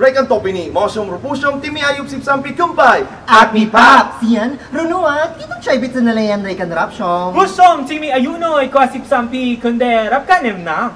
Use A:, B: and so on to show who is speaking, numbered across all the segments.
A: Rekan topini, mosyong rupusyong timi ayup sipsampi kumpay.
B: At mi pap, siyan, runuat, kitang try bit sa nalayan ray kan rap siyong.
C: Rusom, Jimmy Ayuno, ikaw asip sampi, kundi rap kanem na.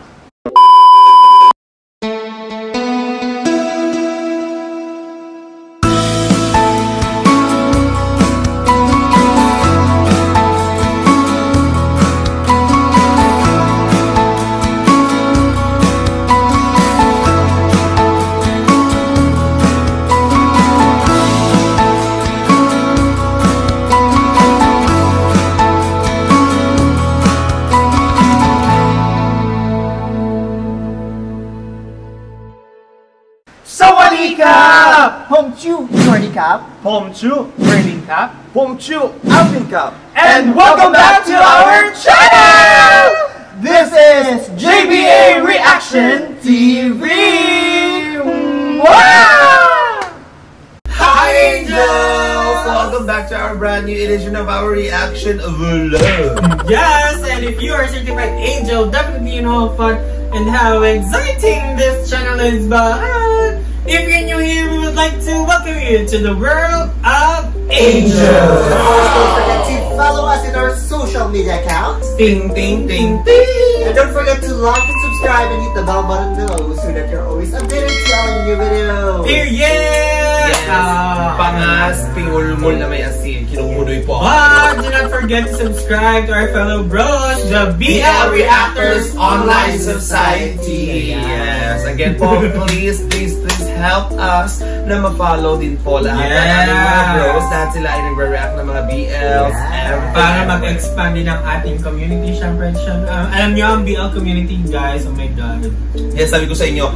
B: Cap.
C: Home Chu, Burning Cap.
A: Pomchu Alvin Cup.
C: And welcome back to our channel!
A: This is JBA Reaction TV! Wow! Hi Angels! Welcome back to our brand new edition of our reaction vlog.
C: Yes, and if you are a certified angel, definitely you know how fun and how exciting this channel is. But uh, if you're new here, we would like to welcome you to the world of angels.
B: Don't forget to follow us in our social media accounts.
C: Ding, ding, ding, ding.
B: And don't forget to like and subscribe and hit the bell button below so that you're always updated to our new videos.
C: Period!
A: Yes!
C: Ah.
A: Pangas, pingulmul na may asin. Kinumunoy po.
C: But do not forget to subscribe to our fellow bros, the BL Reactors Online Society.
A: Yes. Again po, please, please, please help us na ma-follow din po lahat ng
C: Yeah.
A: ating mga bros dahil sila ay nagre-react ng mga BLs.
B: Yeah.
A: everything.
C: Para mag-expand din ang ating community, syempre, syempre um, alam niyo ang BL community, guys, oh my God.
A: Yes, sabi ko sa inyo,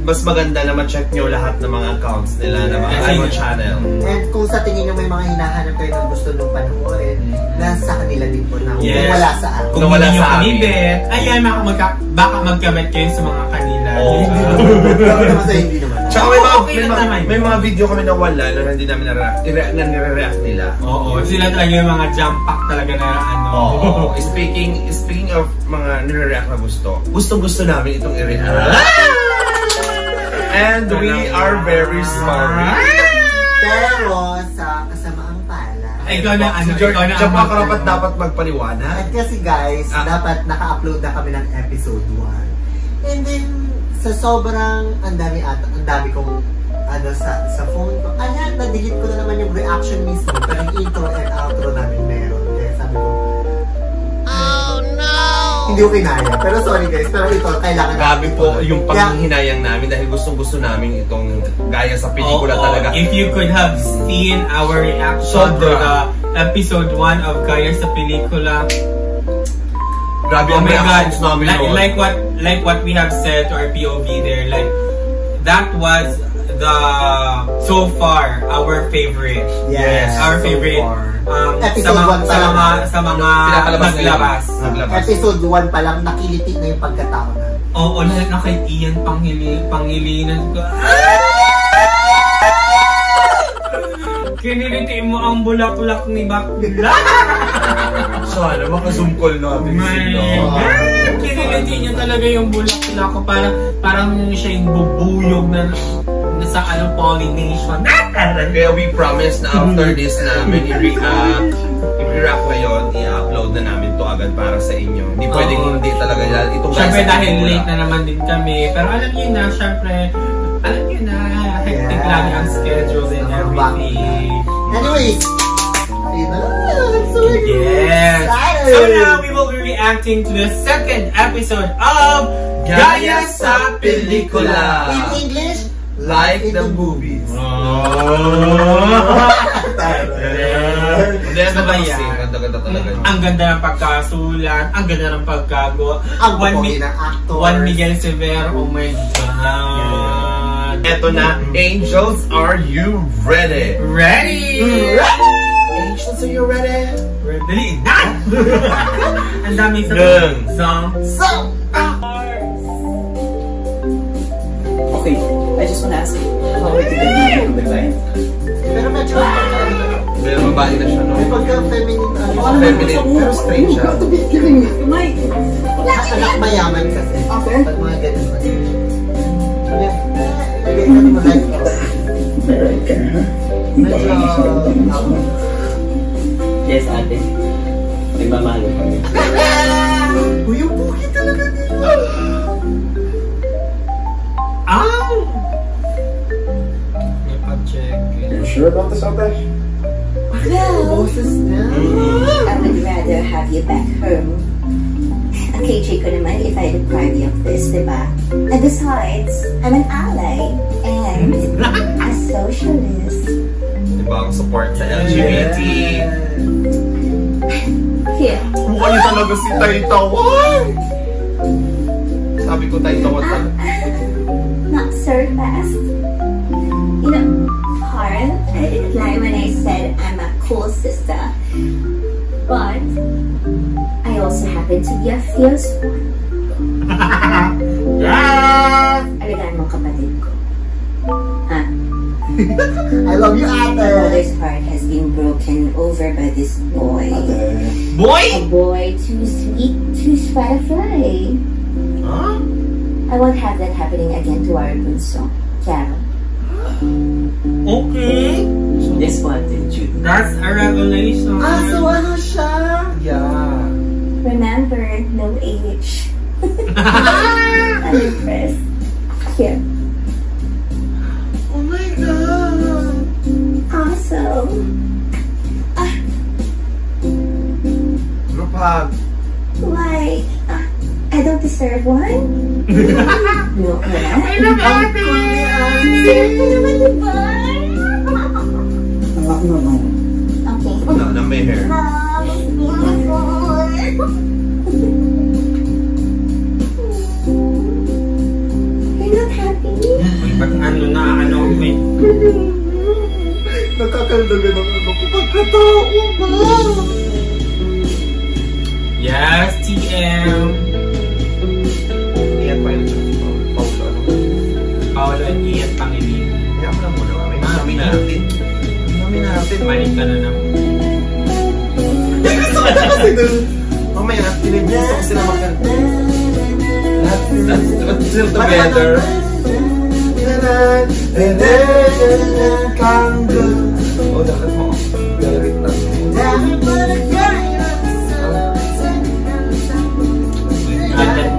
A: mas maganda na ma-check nyo lahat ng mga accounts nila ng mga
C: Yes.
A: ano channel.
B: And kung sa tingin nyo may mga hinahanap kayo na gusto nung panoorin, nasa kanila din po na kung
C: Yes.
B: wala sa akin.
A: Kung
C: Kung
A: wala
C: nyo
A: sa amin.
C: ayan, baka, magka, baka magkabet kayo sa mga kanila.
A: Oo.
B: Sa hindi naman.
A: Tsaka may mga,
C: Okay
A: may,
C: lang
A: mga,
C: naman.
A: may mga video kami na wala na hindi namin na-react, na nire-react nila.
C: Oo, sila talaga yung mga jump pack talaga na ano.
A: Oo. speaking speaking of mga nire-react na gusto, gustong gusto namin itong i-react. And we are very sorry.
B: Pero sa kasamaang pala.
C: Ikaw na, ano,
A: Si George,
C: ikaw na
A: siya
C: ang
A: pa
C: mag-
A: karapat dapat magpaliwanag.
B: At kasi guys,
A: Ah.
B: dapat naka-upload na kami ng episode 1. And then, sa sobrang ang dami at ang dami kong ano sa sa phone ko. Ayan, na-delete ko na naman yung reaction mismo. Pero yung intro and outro namin meron. Kaya sabi ko, Oh no! Hindi ko kinaya. Pero sorry guys, pero ito, kailangan
A: Grabe po yung
B: Kaya-
A: panghihinayang namin dahil gustong gusto namin itong gaya sa pelikula
C: Oo,
A: talaga.
C: If you could have seen our reaction to the episode 1 of Kaya sa Pelikula,
A: Grabe
C: oh
A: ang
C: my God,
A: reactions namin
C: like,
A: noon.
C: like what like what we have said to our POV there, like that was the so far our favorite.
B: Yes,
C: our
A: so
C: favorite.
A: far.
C: Um, sa
B: Episode
C: mga
B: one pa
C: sa mga sa mga
A: ngayon.
C: naglabas.
A: Naglabas.
B: Episode 1 pa lang, nakiliti na yung pagkatao na.
C: Oo, na, na kay Ian panghili, panghilinan ko. Kiniliti mo ang bulaklak ni Bakla.
A: Sana maka-zoom call natin
C: My
A: sila.
C: God! Kiniliti niya talaga yung bulaklak ko. Parang, parang siya yung bubuyog na nasa ano, pollination.
A: Kaya we promise na after this namin i-re- uh, i-react ngayon, i-upload na namin to agad para sa inyo. Hindi pwedeng hindi talaga yan. Itong
C: Siyempre
A: guys,
C: dahil
A: wala.
C: late na naman din kami. Pero alam niyo na, siyempre, alam niyo na, hectic
B: Yeah.
C: lang ang schedule and everything.
B: I'm so
C: Yes. So now we will be reacting to the second episode of Gaya sa Pelikula.
B: In English,
A: Like the movies. Hindi,
C: Ano ba yan?
A: Ganda-ganda talaga.
C: Ang ganda ng pagkasulat, ang ganda ng pagkagawa.
B: ang
C: Mi-
B: ng actor.
C: Juan Miguel Severo, oh my God.
A: Eto na, Angels, are you ready?
C: Ready?
A: Angels, are you ready?
C: Dali na! Ang dami sa
A: Dun.
C: song.
B: So, ah,
D: Okay, I just want to ask you, how did you get from the client?
B: pero medyo
A: Pero babae na siya, no?
B: may pagka-feminine, ano,
A: Feminine, pero strange siya.
D: to be kidding me. Mike!
B: mayaman kasi.
D: Okay.
B: Pag mga ganun. Ano, mo.
E: Meron ka, ha? Ka lang sa
B: ako.
F: Yes, ate. Nagmamahal ko kami.
B: Uy, yung puki talaga nila.
C: Ah! Ipa-check.
E: You sure about this, ate?
G: Well,
B: Boses niya.
G: I would rather have you back home. Ang KJ ko naman if I deprive you of this, di ba? And besides, I'm an ally and a socialist.
A: Ibang support sa LGBT.
G: Here,
A: Mukha niyo talaga si Taitawan. Sabi ko Taitawan ah, talaga.
G: Ah, not so fast. You know, Karen, I didn't lie when I said I'm a cool sister. But I also happen to be a fierce one.
C: Yeah!
G: Alagaan mo kapatid ko. Ha?
B: I love you, ate.
G: Mother's heart has been broken over by this boy.
E: Ate,
C: Boy!
G: A boy too sweet to swat a fly.
A: Huh?
G: I won't have that happening again to our bunso, Carol.
C: Okay.
F: Yes po, ate. Jude.
C: That's a revelation.
B: Ah, so ano siya?
A: Yeah.
G: Remember, no age. I'm impressed. Here.
B: Oh my God.
G: Awesome.
A: Lupag.
G: Why? Uh, I don't deserve one? no, wala.
C: I love ate!
G: Deserve ko naman, diba?
E: anak naman.
G: Okay.
A: Na, na may hair.
G: Mom, it's beautiful. You're not happy?
C: Pag ano na, ano, wait.
B: Nakakaldagan ng ano ko. Pagkatao ba?
C: Yes, TM.
A: Iyan pa yun sa Paulo. Ano?
C: Paolo at Ian Pangilin.
A: Kaya mo na muna. Mami.
C: Mami
A: Mami
C: na.
A: natin. Mami natin.
C: Maling ka na naman.
A: Kasi dun. Mamaya, pinag-gusto ko sila magkanta. Let's, let's, let's still together. Oh, dapat mo. Lyric lang.
C: At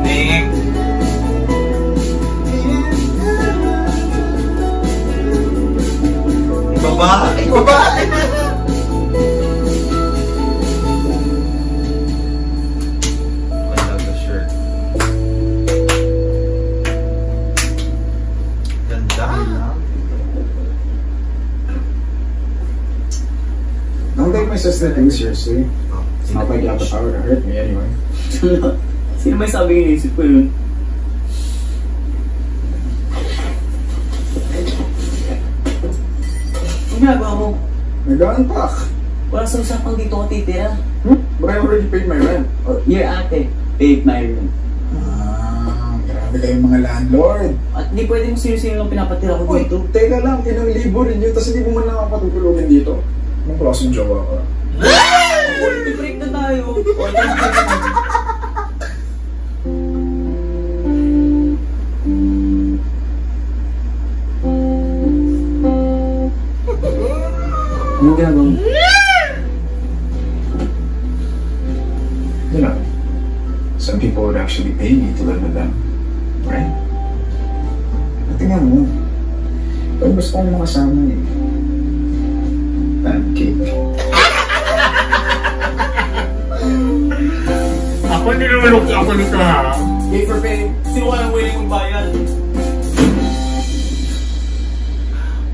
F: ko yun? Ginagawa mo?
E: Nag-unpack.
F: Walang sa usapang dito ako titira.
E: Hmm? But I already paid my rent.
F: Oh, your ate, paid my room.
E: Ah, grabe kayong mga landlord.
F: At hindi pwede mo sino-sino lang pinapatira ko
E: Uy,
F: dito.
E: teka lang, ilang libo rin yun, tapos hindi mo man lang ako patutulungin dito. Anong klaseng jowa ka?
F: Quality break na tayo.
E: pag gusto kong makasama eh, pancake.
C: Ako hindi naman ako ako nito ha.
F: Pay for pay. Sino ka nang willing kong bayad?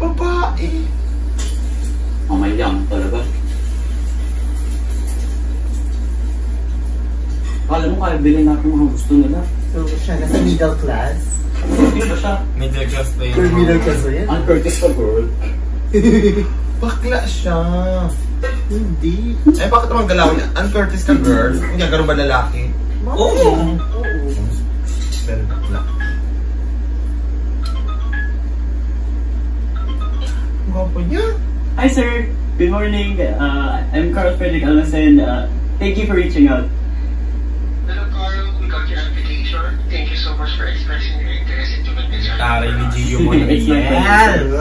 A: Babae!
F: Oh my God, talaga. Kala mo kaya bilhin natin mga gusto nila.
B: So, siya nasa middle class.
F: Ba siya?
C: Middle class pa yun.
B: Middle class ba yan?
F: Ang Curtis ka, girl.
A: Bakla siya.
B: Hindi.
A: Eh, bakit naman galaw niya? Ann Curtis ka, girl. Hindi, ganun ba lalaki?
C: Oo.
B: Oo.
A: Pero bakla. Ang gwapo niya.
F: Hi, sir. Good morning. Uh, I'm Carl Frederick Almacen. Uh, thank you for reaching out.
C: Taray ni Gio mo na
F: It's my
C: yan.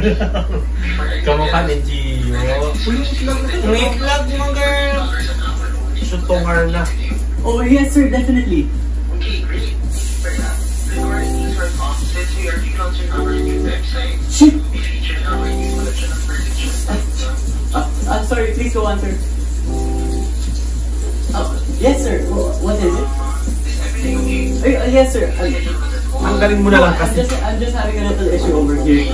C: Kamukha ni Gio. Ang itlog mo, girl.
A: Sutungar na.
F: Oh, yes, sir, definitely. Shit! Uh, I'm sorry, please go on, sir. Uh, yes, sir. Wh- What is it? Ay, uh, yes, sir. Uh,
A: Ang galing mo na lang
F: I'm
A: kasi.
F: just, I'm just having a little issue over here.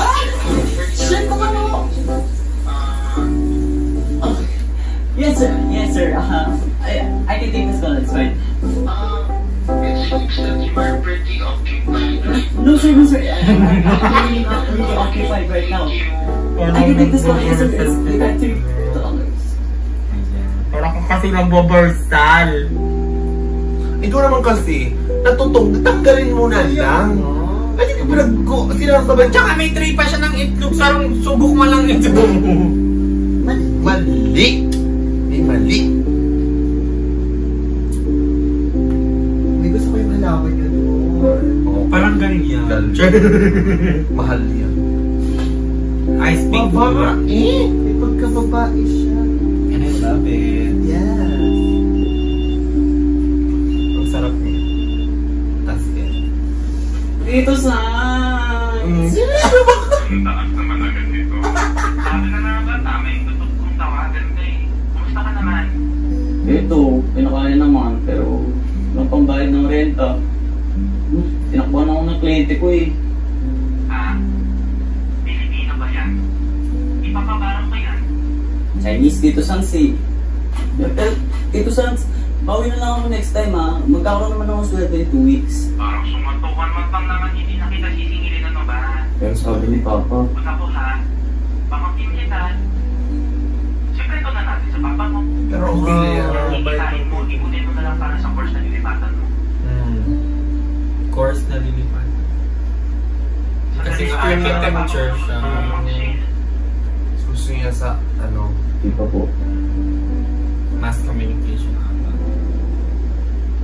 F: Ah! Shit, baka mo! Oh, Yes, sir. Yes, sir. Uh, I, I can take this call. It's fine. No, sir. No, sir. I'm really not really occupied right now. I can take this call. Yes, sir. It's like three dollars.
C: Parang kung kasi lang boborsal.
A: Ikaw naman kasi, natutong, tanggalin mo na lang. Ay, hindi ka pinag-go, sinasabay, tsaka
C: may tray pa siya ng itlog. Sarang subok mo lang ito.
A: mali. May mali.
B: May gusto ko yung malaman yun.
A: Oo,
C: Parang ganyan.
A: Mahal yan.
C: I speak for
B: Eh, may pagkababae siya.
C: And I love it.
B: Yes.
F: Dito sa...
A: Mm.
H: Taas naman agad dito. Sabi na nga ba, tama yung gusto kong tawagan ka eh. Kumusta ka naman?
F: Ito, pinakain naman, pero walang pambayad ng renta. Hmm, Tinakbuhan ako ng kliyente ko eh.
H: Ha? Pilipino ba yan? Ipapabarang ko yan.
F: Chinese Tito Sans eh. Pero, Tito Sans, bawi na lang ako next time ha. Magkakaroon naman ako sweldo in 2 weeks.
H: Sumatukan man pang naman hindi na kita sisingilin ano ba?
E: Pero sabi ni Papa,
H: Una ko ha, pamangkin kita. Siyempre ito na natin sa papa mo.
A: Pero okay na yan.
H: Ikitain mo, ibunin mo na lang para sa course na nilipatan mo.
C: Hmm. Course na lilipan. Kasi architecture siya.
A: Gusto niya sa, ano,
E: di pa po.
C: Mass communication ata.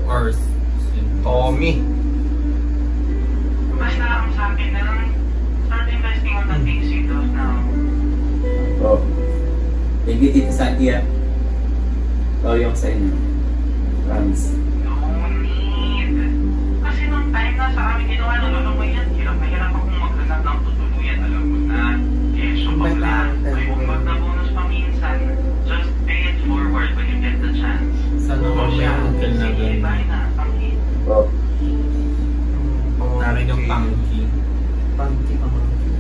C: Or
A: Tommy.
F: Ah. Bawi ako sa inyo. Promise.
H: No need. Kasi nung time na sa amin ginawa, nalolo mo yan. Hirap na hirap akong maghanap ng tutuluyan. Alam mo na. Pagla.
B: time,
H: May bumbag na bonus pa minsan. Just pay it forward when you get the chance.
C: Sana
H: O
C: may
H: siya, sige, bye na. Pangkin.
E: oh.
C: Narin yung pangki.
B: Pangki pamangki.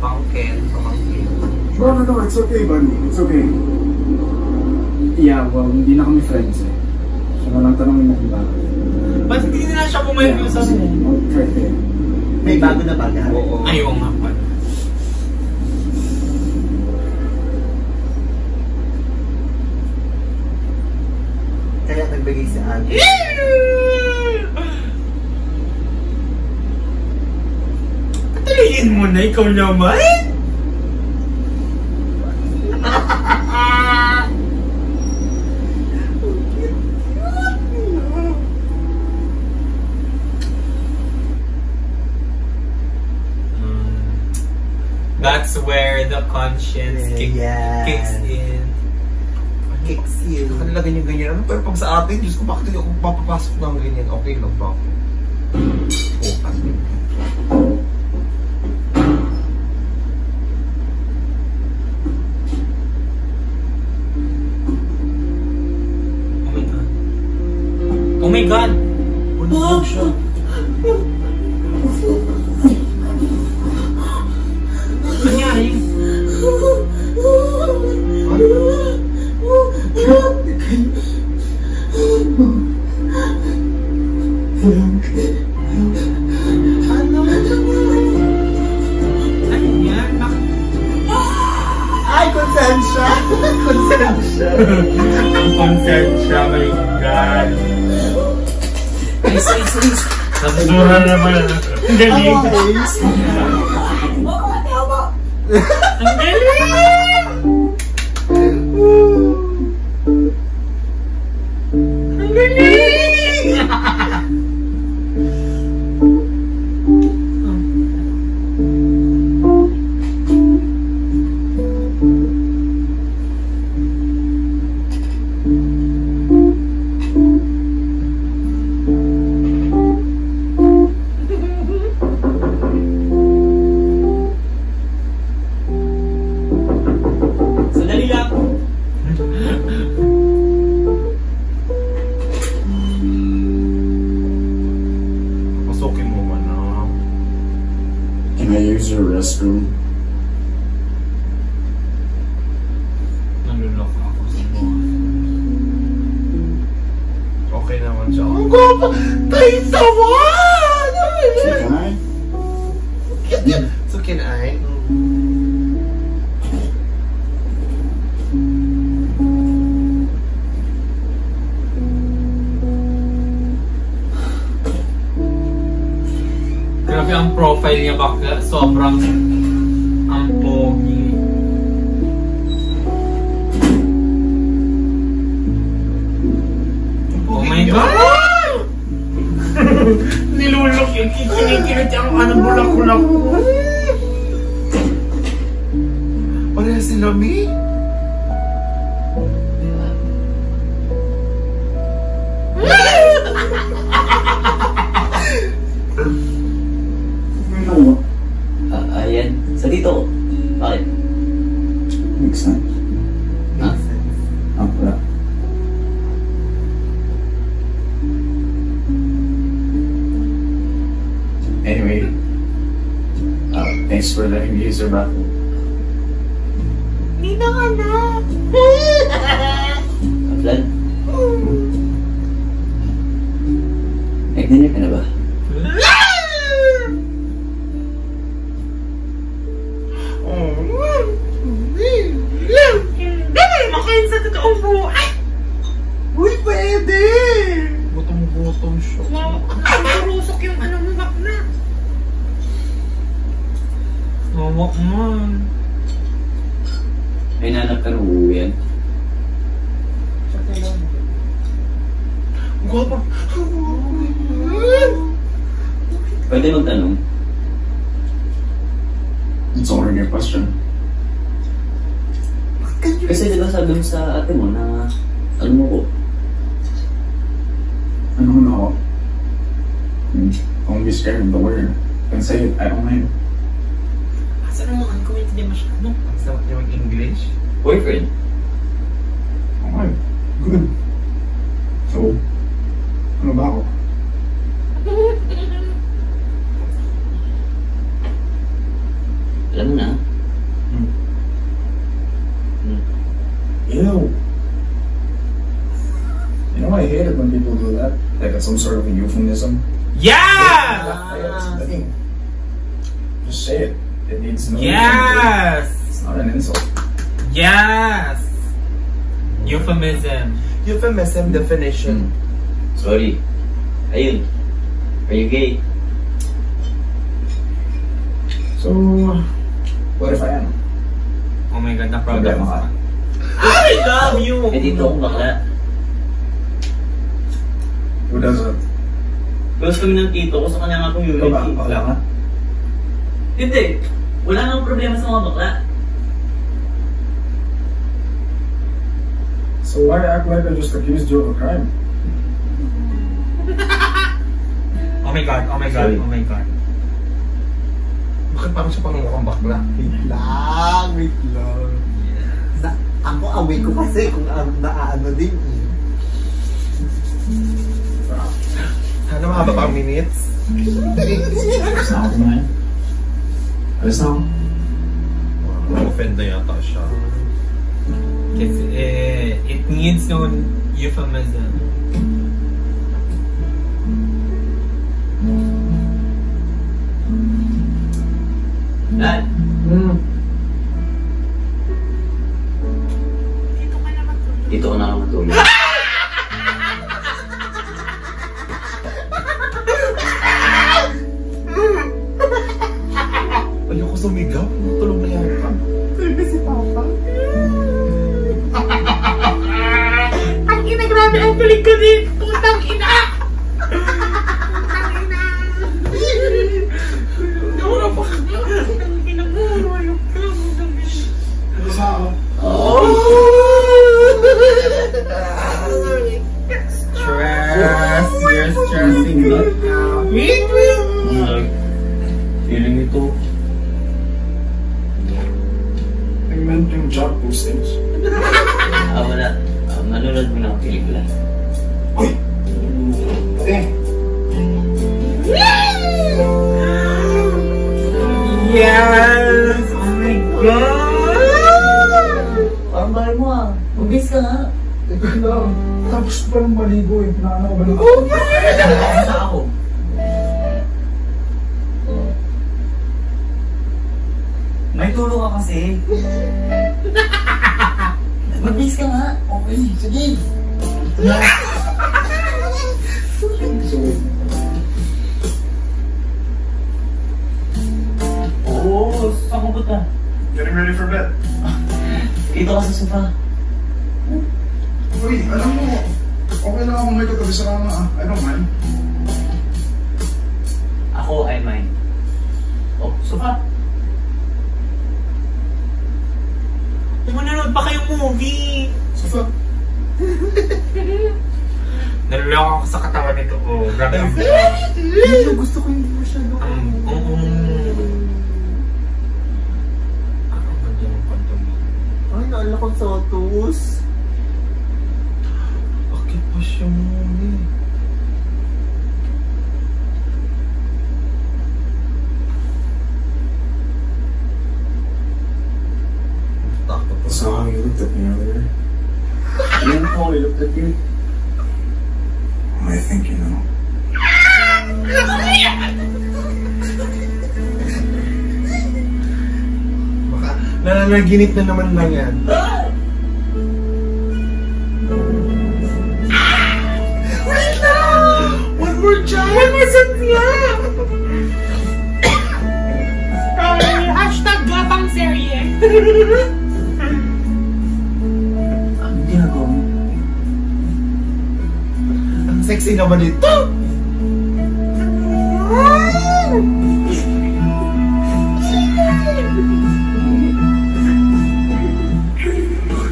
A: Pangken, pamangkin.
E: No, no, no, it's okay, buddy. It's okay. Yeah, well, hindi na kami friends eh. Siya na lang tanongin mo kung bakit.
C: Ba't hindi na siya pumayag sa mo?
E: I'll try to.
B: May bago na bagay.
A: Oo.
C: Ayaw nga pala.
B: Kaya nagbigay si Ate.
C: Kataliin mo na, ikaw naman! That's where the conscience kick,
B: Yes.
C: kicks in.
B: Kicks you.
A: Kanila ganyan-ganyan. Ano, pero pag sa atin, Diyos ko, bakit ako papapasok ng ganyan? Okay lang ba ako? Oh, kasi.
C: Oh my god! Ano yan? Bakit?
B: Ay, konsensya! konsensya!
C: Siya, my god.
F: Ace, ace, ace.
C: Nasura naman. Ang galing.
B: Ang
C: galing! Ang galing!
E: Restroom?
C: Naluloko ako sa boss.
A: Okay naman siya. Ang gwapo! Tayo sawan!
C: Sobrang ang pogi. Oh my God! Nilulok yung kikinikilit yung ano bulak-bulak.
A: Pareha sila, Mi?
E: For letting me use your
C: Mawak man.
F: May nanap ka ng uuwian.
A: Ang gwapo.
F: Pwede magtanong.
E: It's already a question.
F: Kasi di ba sabi mo sa ate mo na ano mo ko?
E: Ano mo na ako? Hmm, Don't be scared of the word. Can say it, I don't mind.
C: Asa naman ang comment di masyado?
A: Ang niya mag-English.
F: Boyfriend?
E: Oh, okay, good. So, ano ba ako?
F: Alam mo na.
E: Ew. You know, I hate it when people do that. Like it's some sort of a euphemism.
C: Yeah!
E: I think, just say it. It needs no
C: Yes!
E: It's not an insult.
C: Yes! Euphemism.
A: Euphemism definition.
F: Sorry. Ayun. Are you gay?
E: So, what if I am?
C: Oh my god, na-problem
E: ka.
C: I love you!
F: Eh dito akong bakla.
E: Who doesn't?
F: Close kami ng tito ko sa kanya nga community.
E: Bakla ka?
F: Hindi. Wala nang problema sa mga bakla.
E: So why act like I just accused you of a crime?
C: Oh my god, oh my god, oh my god.
A: Bakit parang siya pang mukhang bakla?
B: Wait lang, wait lang. Na, ako away ko kasi kung um, naaano din eh.
A: Sana mahaba pa ang minutes.
E: It's not mine. It's not.
A: Na-offend na yata siya.
C: Kasi eh, it needs no euphemism.
F: Dad,
E: Hmm.
F: dito ko na ako matulog.
A: Sumigaw. Tulog na yata.
C: Ang ina, grabe ang kulig ko din! Putang ina! Putang ina! Wala pa ka. Putang ina mo, ayok ka. Putang ina. Stress! You're stressing me
F: sofa.
E: Uy, alam mo, okay lang ako may katabi sa kama ah. I don't mind.
F: Ako, I mind. Oh, sofa.
C: Mananood pa kayong movie!
E: Sofa.
C: Naluloko ako sa katawan nito. Oh, grabe ang...
B: Gusto ko hindi masyado.
C: Ang... Ang... Ang... Ang ganda ng pantomime.
B: Ay, naalala kong sotus.
A: Bakit pa siya muna? Takot pa
E: That's
A: sa
E: not how you looked at me earlier.
F: Yan po, I looked at you.
E: I think you know.
A: Nananaginip na naman lang yan. Wait lang! One more chance! One more chance lang!
C: Ay, hashtag gapang serye.
F: Ano ginagawa mo?
A: Ang sexy naman ito!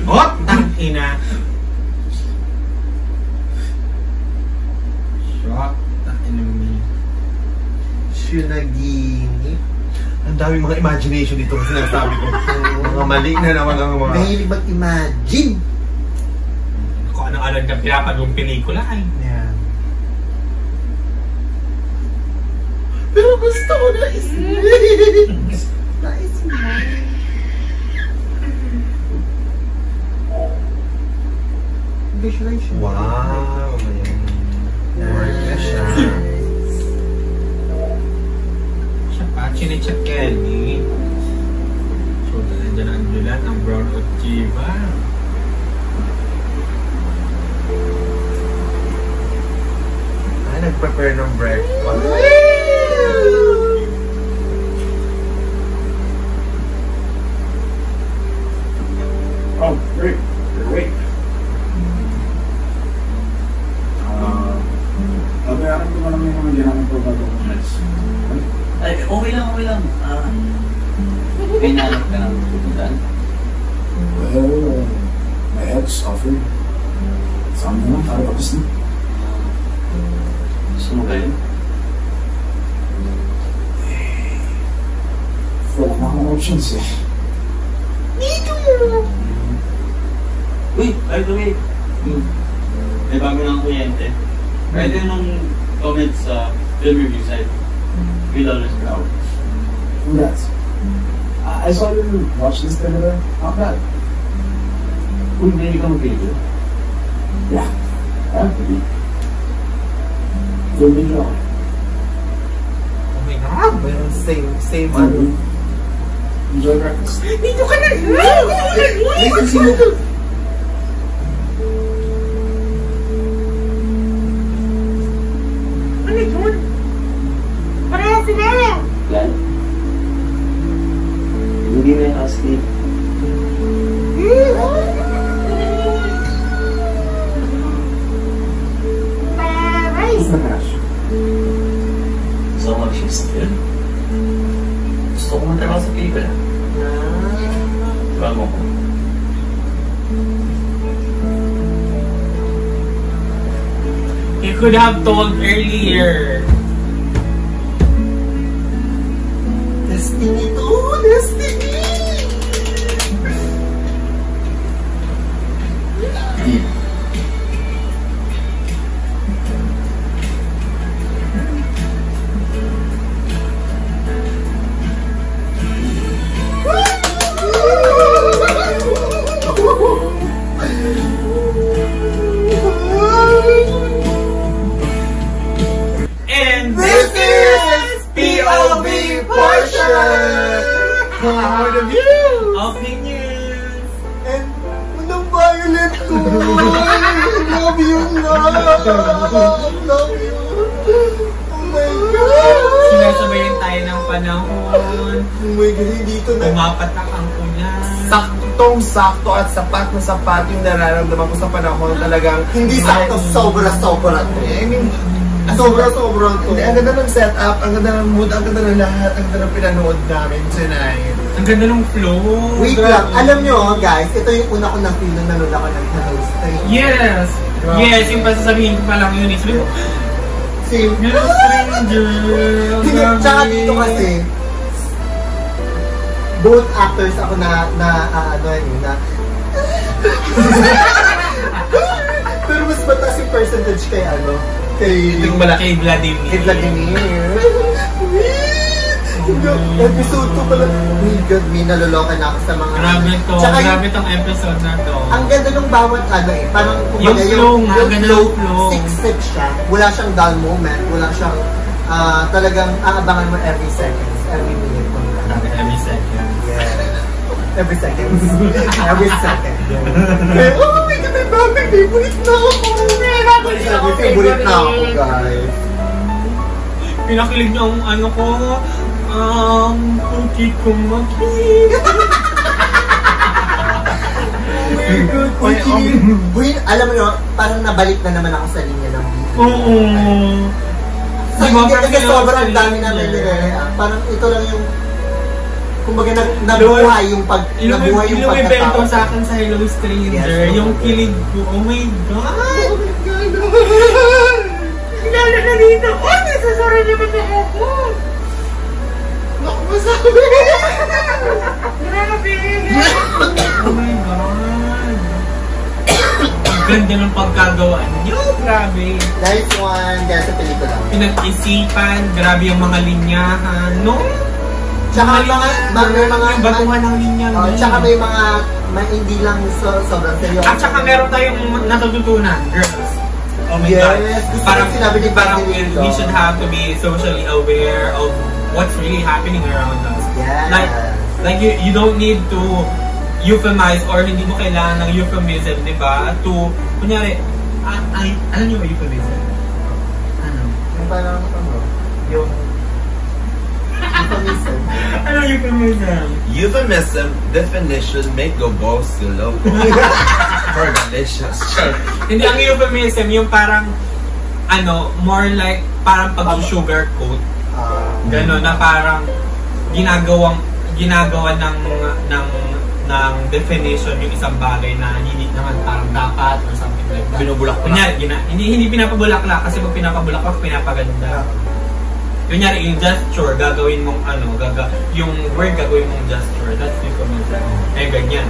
C: Ot! Ang ina. Shot. Ang enemy.
A: Siya naginip. Ang dami mga imagination dito kasi sinasabi ko. mga mali na naman ang mga...
B: Mahilig mag-imagine.
C: Kung alam ka pinapanoong pelikula ay.
B: Yan.
A: Pero gusto ko na is... na
E: akong options eh.
F: Uy, by the way, hmm, may bago ng kuryente. Pwede nung comment sa film review site. We'll always proud.
E: Congrats. I I saw you watch this the other day. Not bad.
F: Uy, may ka mag-video.
E: Yeah. I have to be. Good video.
C: Oh my God!
A: Mayroon same, same ano.
E: Enjoy breakfast.
C: Dito ka na!
A: Dito sino?
C: Ano yun? Pareho sila!
F: Yan. Hindi na yung
E: hash?
F: Gusto ko mag-shift sa film. Gusto ko matalaw sa pelikula. Bago ko.
C: You could have told earlier.
B: Destiny to! Destiny!
A: Portia! Point of view!
C: Opinions!
B: And, unang violet ko! Love you na! Love you! Oh my God!
C: Sinasabayan tayo ng panahon.
B: Oh my God, hindi to na...
C: Pumapatak ang ulan.
A: Saktong sakto at sapat na sapat yung nararamdaman ko sa panahon talagang
B: Hindi sakto, sobra-sobra.
A: I mean,
B: Sobra-sobra to.
A: Hindi, ang ganda ng setup, ang ganda ng mood, ang ganda ng lahat, ang ganda ng pinanood namin tonight.
C: Ang ganda ng flow.
B: Wait
C: Grabe.
B: lang, alam nyo guys, ito yung una ko nang feel nung nanood ako ng Stream.
C: Yes! Yes, yung pasasabihin ko pa lang yun. eh. Ko,
B: Same.
C: Stranger! Ang
B: Hindi,
C: grabe.
B: tsaka dito kasi, both actors ako na, na, ah, ano yun, na, pero mas mataas yung percentage kay, ano, kay,
A: Yung malaki.
C: Vladimir.
B: kay Vladimir. Episode 2 pala. Oh my God, may naloloka na ako sa mga...
C: Grabe to.
B: Tsaka yung-
C: Grabe tong episode na to.
B: Ang ganda ng bawat ano eh, parang
C: Yung flow nga, ganda ng flow.
B: Siksik siya. Wala siyang dull moment, wala siyang ah, talagang aabangan mo every seconds, every minute.
C: Every second.
B: Yeah. Every second. every second. Eh, oh bagay favorite na ako. May favorite na ako, guys.
C: Pinakilig niyo ang ano ko, um, cookie ko mag-keep.
B: Uy, kini- Uy, alam mo yun, parang nabalik na naman ako sa linya ng video.
C: Oo.
B: Sa
C: Diba,
B: hindi kasi sobrang dami namin nire Parang ito lang yung kumbaga nag, nabuhay yung pag
C: Yung,
B: nabuhay yung
C: yung ibento
B: pagkatao.
C: sa akin sa Hello Stranger,
B: Yes,
C: yung kilig ko, oh my God!
B: Oh my God!
C: Kilala na dito! Oh, nasasara naman na ako!
B: Naku, masabi!
C: Grabe! oh my God! Ang ganda ng pagkagawa niyo, grabe!
B: Nice one, dahil sa pelikula.
C: Pinag-isipan, grabe yung mga linyahan, no?
B: Tsaka mga, mga, may mga,
C: yung batuhan ng linya.
B: Oh, tsaka may mga, may hindi lang so, sobrang seryoso.
C: At saka meron tayong natututunan, girls. Oh my
B: Yes,
C: God.
B: gusto
C: Parang,
B: sinabi ni
C: parang we,
B: Ringo.
C: we should have to be socially aware of what's really happening around us.
B: Yes.
C: Like, like you, you don't need to euphemize or hindi mo kailangan ng euphemism, di ba? To, kunyari, ay, alam niyo ba euphemism? Ano?
B: Yung parang, ano, yung, euphemism.
C: Ano euphemism?
A: Euphemism, definition, make go boss, you love. For delicious.
C: Hindi, ang euphemism, yung parang, ano, more like, parang pag-sugar coat.
B: Ah,
C: Gano'n, na parang, ginagawang, ginagawa ng, ng, ng definition yung isang bagay na hindi naman parang dapat or something like that.
A: Binubulak ko
C: Kunyari, gina, hindi, hindi pinapabulaklak kasi pag pinapabulaklak, pinapaganda. Kunyari, yung gesture, gagawin mong ano, gaga, yung word gagawin mong gesture, that's euphemism. Eh, ganyan.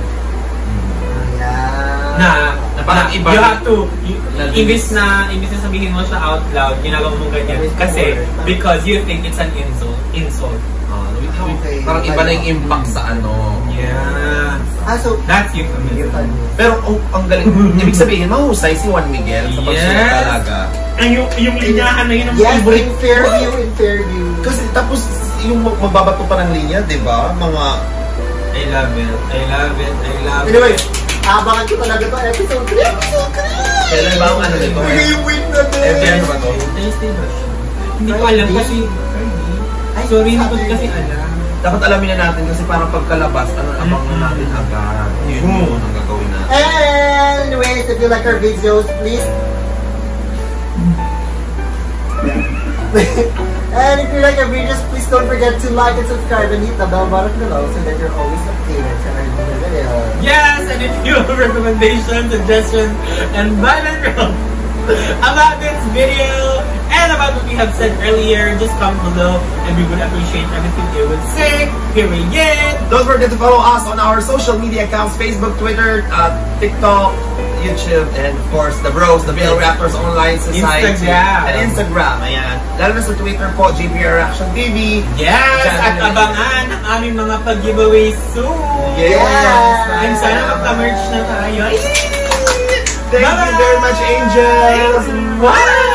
B: Ayan.
C: Na,
A: Na parang iba
C: you have to, y-
A: na-
C: imbis na, imbis na sabihin mo siya out loud, ginagawa mo ganyan. Kasi, because you think it's an insult. Insult.
A: Ah,
B: Okay.
A: Parang iba na yung impact sa ano.
C: Yeah.
B: Ah, so,
C: That's euphemism.
B: euphemism.
A: Pero oh, ang galing. Ibig sabihin, mahusay si Juan Miguel sa pagsulat
C: Yes.
A: talaga.
C: Ang yung, yung linyahan na yun ang
B: Yes,
C: favorite
B: in Fairview, in Fairview.
A: Kasi tapos yung magbabato pa ng linya, di ba? Mga
C: I love it. I love it. I love
B: Anyway,
C: it.
B: abangan ko talaga to episode 3. Episode 3!
A: Kailan ba ang ano nito?
B: Yung wait na to.
A: Every ano ba to?
C: Thursday ba siya? Hindi ko alam kasi...
B: Ay,
C: Sorry, hindi ko kasi alam.
A: Dapat alamin na natin kasi parang pagkalabas, ano abang na natin agad. Yun yun ang gagawin natin.
B: And anyways, if you like our videos, please. and if you like our videos, please don't forget to like and subscribe and hit the bell button below so that you're always updated sa our new videos.
C: Yes, and if you have recommendations, suggestions, and violent reels about this video and about what we have said earlier, just comment below and we would appreciate everything you would say. Period.
A: Don't forget to follow us on our social media accounts, Facebook, Twitter, uh, TikTok, YouTube, and of course, the bros, the BL Reactors Online Society.
C: Instagram.
A: And Instagram, ayan. Lalo na sa Twitter po, JPR Reaction TV.
C: Yes, at abangan ang aming mga pag-giveaway soon.
A: Yes!
C: And sana magka-merch na tayo.
A: Thank you very much, Angels!
C: Bye!